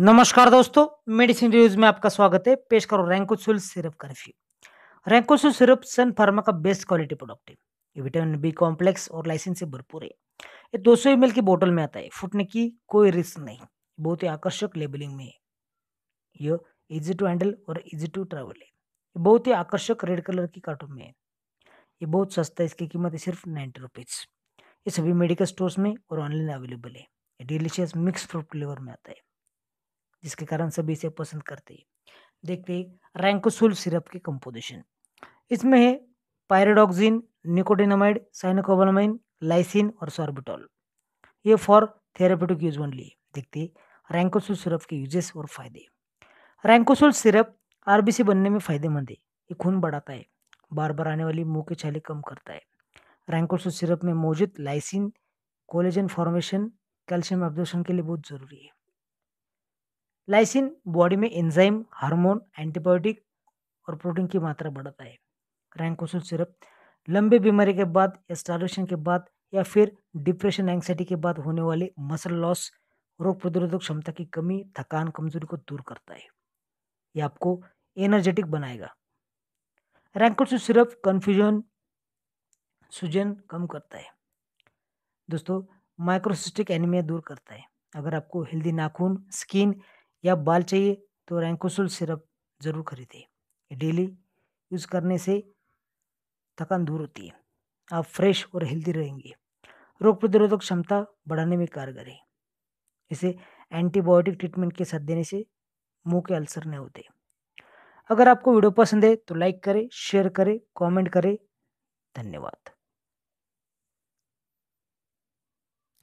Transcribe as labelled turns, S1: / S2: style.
S1: नमस्कार दोस्तों medicine reviews में आपका स्वागत है। पेश करो रैंकोसुल सिरप का review Rancosul syrup Sun Pharma का बेस्ट क्वालिटी प्रोडक्ट है। ये विटामिन बी कॉम्प्लेक्स और लाइसिन से भरपूर है। ये 200 सौ की बोतल में आता है। फूटने की कोई रिस्क नहीं। बहुत ही आकर्षक लेबलिंग में है। यह इजी टू हैंडल और इजी टू ट्रेवल है। ये बहुत ही आकर्षक रेड कलर की कार्टून में है। ये बहुत सस्ता है। इसकी कीमत है सिर्फ़ नाइन्टी रुपीज़ ये सभी मेडिकल स्टोर्स में और ऑनलाइन अवेलेबल है। ये डिलीशियस मिक्स फ्रूट फ्लेवर में आता है। जिसके कारण सभी इसे पसंद करते हैं। देखते रैंकोसुल सिरप की कंपोजिशन इसमें है पायरेडॉक्सिन निकोटिनामाइड साइनोकोबालामाइन लाइसिन और सॉर्बिटॉल ये फॉर थेरापेटिक यूज़ ओनली देखते रैंकोसुल सिरप के यूजेस और फ़ायदे। रैंकोसुल सिरप आरबीसी बनने में फ़ायदेमंद है। ये खून बढ़ाता है बार बार आने वाली मुँह की छाली कम करता है। रैंकोसुल सिरप में मौजूद lysine collagen formation calcium absorption के लिए बहुत ज़रूरी है। लाइसिन बॉडी में एंजाइम हार्मोन एंटीबायोटिक और प्रोटीन की मात्रा बढ़ाता है। रैंकोसुल सिरप लंबे बीमारी के बाद स्टार्वेशन के बाद, या फिर डिप्रेशन एंगजाइटी के बाद होने वाले मसल लॉस रोग प्रतिरोधक क्षमता की कमी, थकान, कमज़ोरी को दूर करता है। यह आपको एनर्जेटिक बनाएगा। रैंकोसुल सिरप कन्फ्यूज़न सूजन कम करता है। दोस्तों माइक्रोसिस्टिक एनीमिया दूर करता है। अगर आपको हेल्दी नाखून स्किन या बाल चाहिए तो रैंकोसुल सिरप ज़रूर खरीदें। डेली यूज़ करने से थकान दूर होती है। आप फ्रेश और हेल्दी रहेंगे। रोग प्रतिरोधक क्षमता बढ़ाने में कारगर है। इसे एंटीबायोटिक ट्रीटमेंट के साथ देने से मुँह के अल्सर नहीं होते। अगर आपको वीडियो पसंद है तो लाइक करें, शेयर करें, कमेंट करें। धन्यवाद।